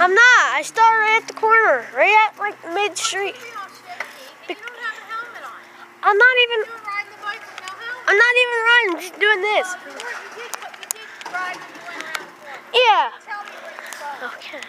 I'm not. I start right at the corner, right at like mid street. I'm not even. I'm not even riding. I'm just doing this. Yeah. Okay.